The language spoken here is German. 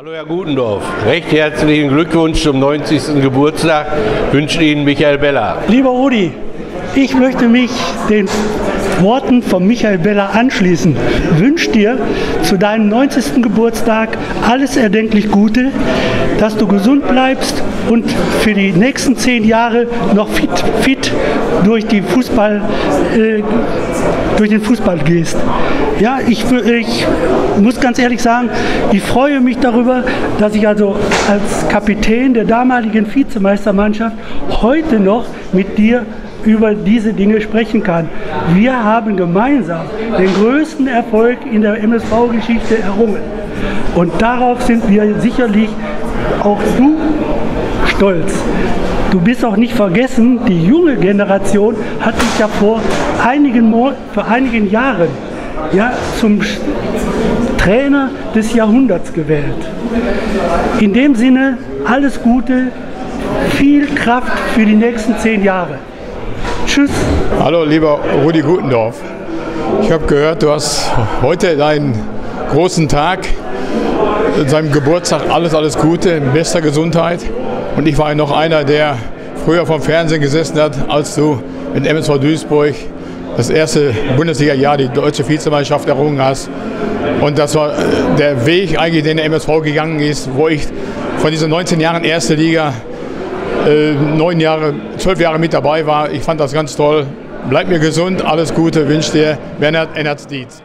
Hallo Herr Gutendorf, recht herzlichen Glückwunsch zum 90. Geburtstag wünscht Ihnen Michael Beller. Lieber Rudi, ich möchte mich den Worten von Michael Beller anschließen. Wünsche dir zu deinem 90. Geburtstag alles erdenklich Gute, dass du gesund bleibst und für die nächsten zehn Jahre noch fit, fit durch, die Fußball, äh, durch den Fußball gehst. Ja, ich, ich muss ganz ehrlich sagen, ich freue mich darüber, dass ich also als Kapitän der damaligen Vizemeistermannschaft heute noch mit dir über diese Dinge sprechen kann. Wir haben gemeinsam den größten Erfolg in der MSV-Geschichte errungen. Und darauf sind wir sicherlich auch du stolz. Du bist auch nicht vergessen, die junge Generation hat dich ja vor einigen, vor einigen Jahren ja, zum Trainer des Jahrhunderts gewählt. In dem Sinne alles Gute, viel Kraft für die nächsten zehn Jahre. Tschüss. Hallo, lieber Rudi Gutendorf. Ich habe gehört, du hast heute deinen großen Tag, seinem Geburtstag alles, alles Gute, bester Gesundheit. Und ich war ja noch einer, der früher vom Fernsehen gesessen hat, als du mit MSV Duisburg das erste Bundesliga-Jahr die deutsche Vizemeisterschaft errungen hast. Und das war äh, der Weg eigentlich, den der MSV gegangen ist, wo ich von diesen 19 Jahren erste Liga äh, neun Jahre, zwölf Jahre mit dabei war. Ich fand das ganz toll. Bleib mir gesund, alles Gute, wünsche dir Bernhard Ennert Dietz.